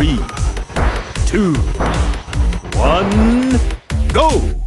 three, two, one go!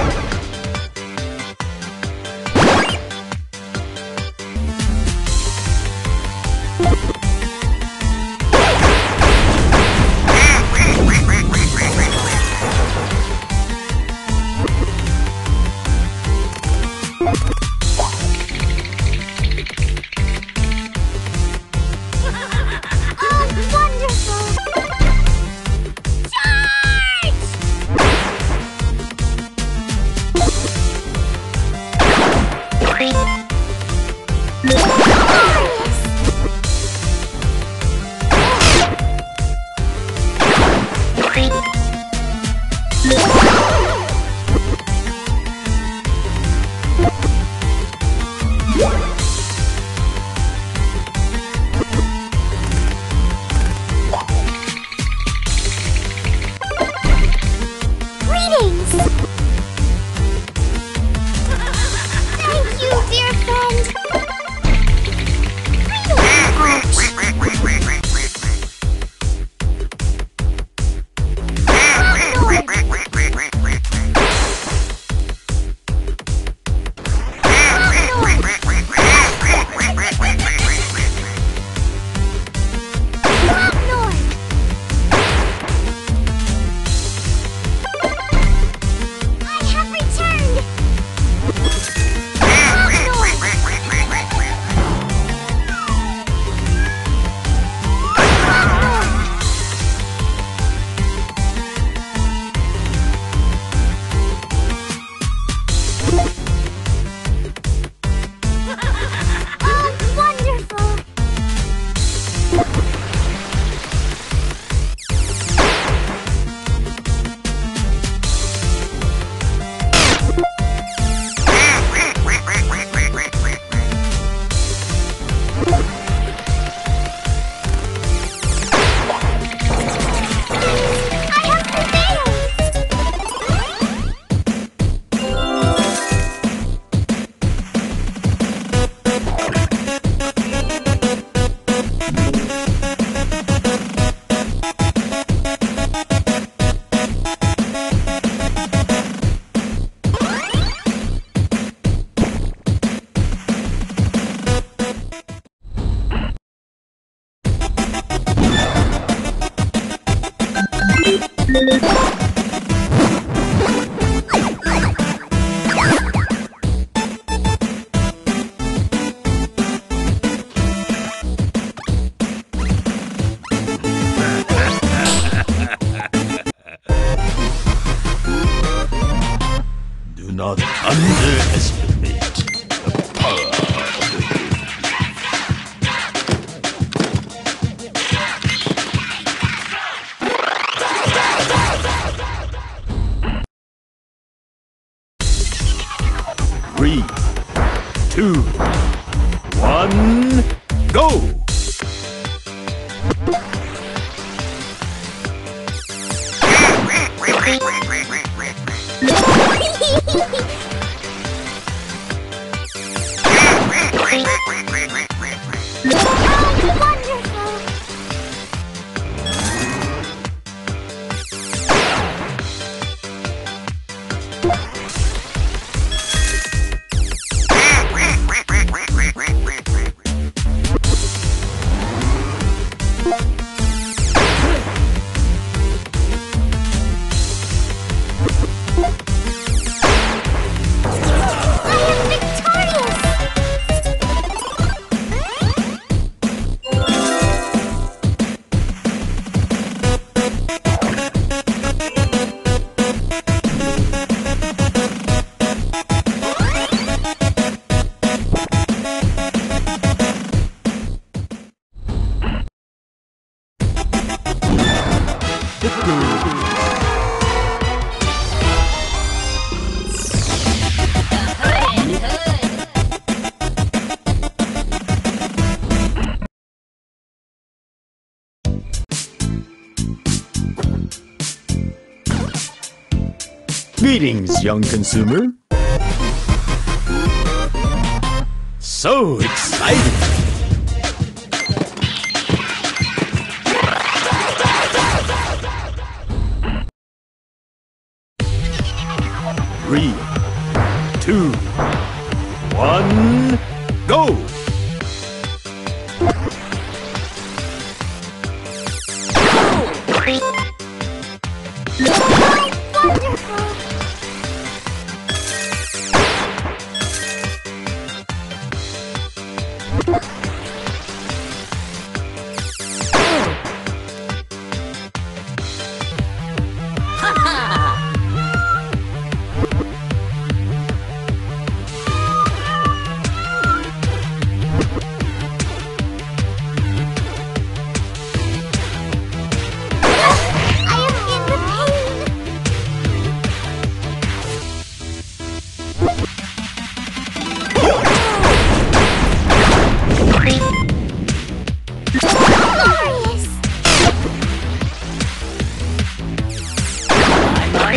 Oh, Greetings, young consumer. So exciting! three, two, one, go!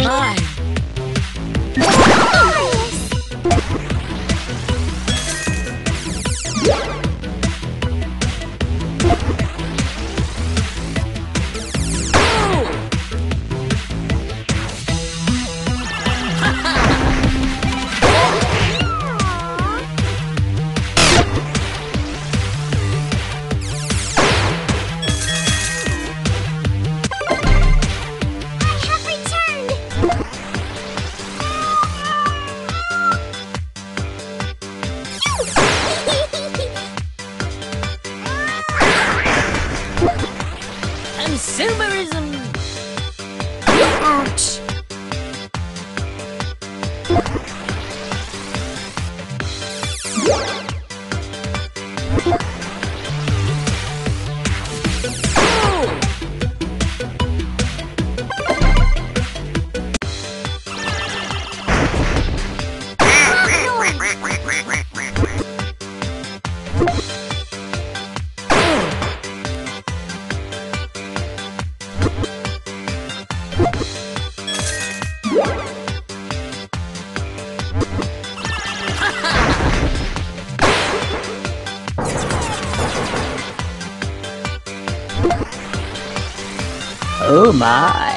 Glorious. Oh my!